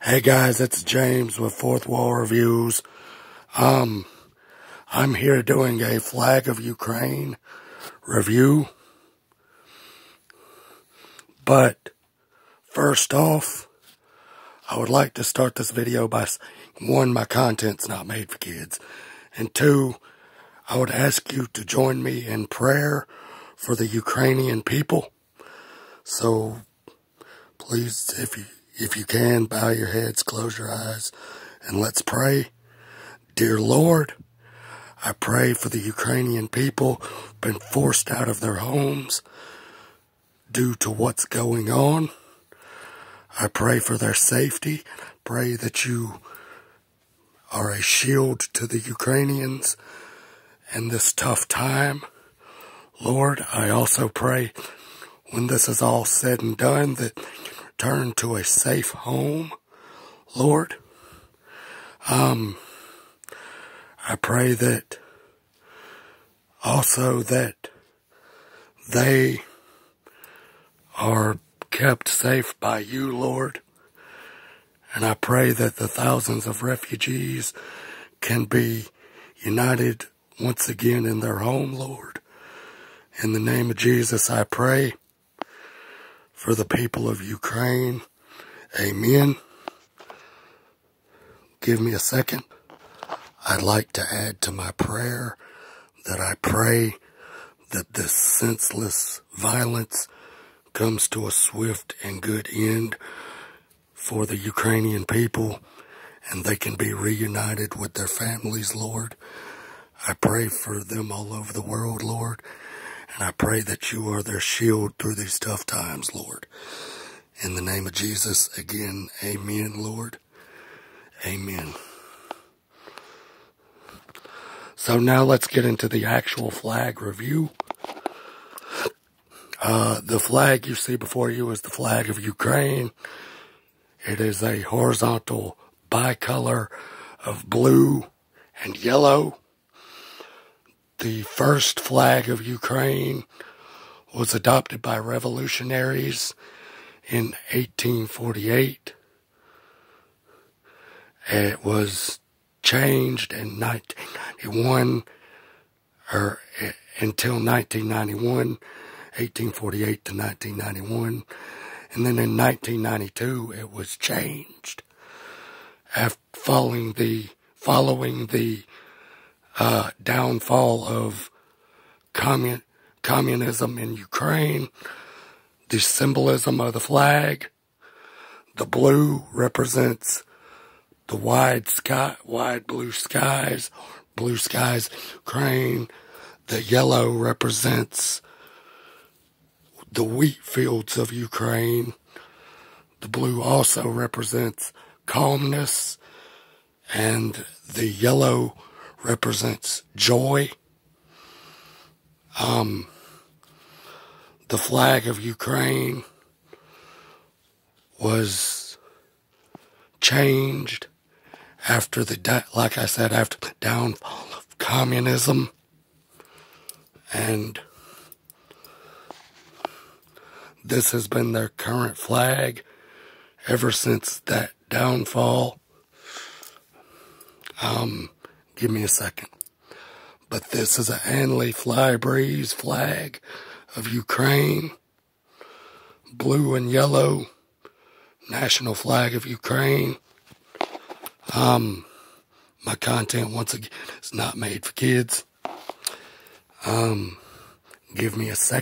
Hey guys, it's James with Fourth Wall Reviews. Um, I'm here doing a Flag of Ukraine review. But, first off, I would like to start this video by one, my content's not made for kids. And two, I would ask you to join me in prayer for the Ukrainian people. So, please, if you if you can, bow your heads, close your eyes, and let's pray. Dear Lord, I pray for the Ukrainian people been forced out of their homes due to what's going on. I pray for their safety. Pray that you are a shield to the Ukrainians in this tough time. Lord, I also pray when this is all said and done that return to a safe home, Lord. Um, I pray that also that they are kept safe by you, Lord. And I pray that the thousands of refugees can be united once again in their home, Lord. In the name of Jesus, I pray for the people of Ukraine. Amen. Give me a second. I'd like to add to my prayer that I pray that this senseless violence comes to a swift and good end for the Ukrainian people and they can be reunited with their families, Lord. I pray for them all over the world, Lord. And I pray that you are their shield through these tough times, Lord. In the name of Jesus, again, amen, Lord. Amen. So now let's get into the actual flag review. Uh, the flag you see before you is the flag of Ukraine. It is a horizontal bicolor of blue and yellow. The first flag of Ukraine was adopted by revolutionaries in 1848. It was changed in 1991 or er, until 1991, 1848 to 1991. And then in 1992, it was changed after following the, following the uh, downfall of commun communism in Ukraine, the symbolism of the flag. The blue represents the wide sky, wide blue skies, blue skies, Ukraine. The yellow represents the wheat fields of Ukraine. The blue also represents calmness, and the yellow represents joy. Um, the flag of Ukraine was changed after the, like I said, after the downfall of communism. And this has been their current flag ever since that downfall. Um, Give me a second. But this is a Anley Fly Breeze flag of Ukraine. Blue and yellow. National flag of Ukraine. Um, my content, once again, is not made for kids. Um, give me a second.